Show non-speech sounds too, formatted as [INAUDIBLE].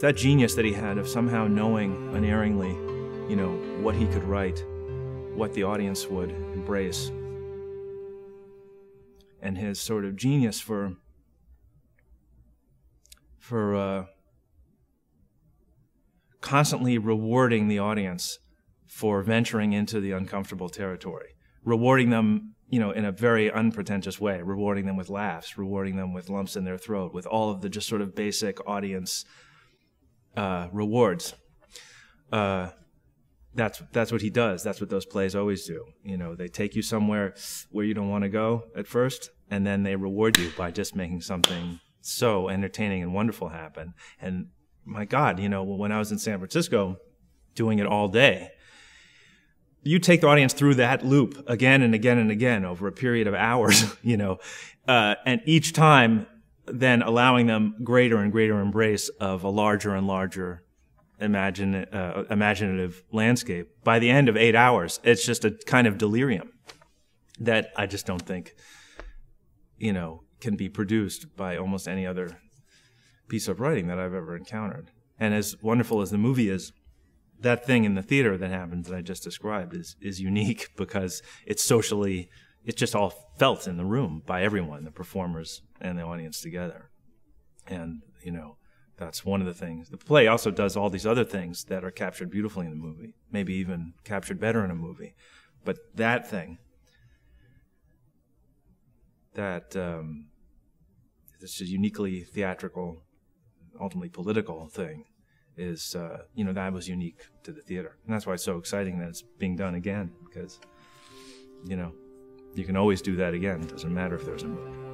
that genius that he had of somehow knowing unerringly, you know, what he could write, what the audience would embrace, and his sort of genius for for uh, constantly rewarding the audience for venturing into the uncomfortable territory, rewarding them, you know, in a very unpretentious way, rewarding them with laughs, rewarding them with lumps in their throat, with all of the just sort of basic audience uh, rewards. Uh, that's that's what he does. That's what those plays always do. You know, they take you somewhere where you don't want to go at first, and then they reward you by just making something so entertaining and wonderful happen. And my God, you know, when I was in San Francisco, doing it all day, you take the audience through that loop again and again and again over a period of [LAUGHS] hours, you know, uh, and each time then allowing them greater and greater embrace of a larger and larger imagine, uh, imaginative landscape. By the end of eight hours, it's just a kind of delirium that I just don't think, you know, can be produced by almost any other piece of writing that I've ever encountered. And as wonderful as the movie is, that thing in the theater that happens that I just described is is unique [LAUGHS] because it's socially it's just all felt in the room by everyone, the performers and the audience together. And, you know, that's one of the things. The play also does all these other things that are captured beautifully in the movie, maybe even captured better in a movie. But that thing, that um, this is uniquely theatrical, ultimately political thing, is uh, you know that was unique to the theater, and that's why it's so exciting that it's being done again because you know you can always do that again. It doesn't matter if there's a movie.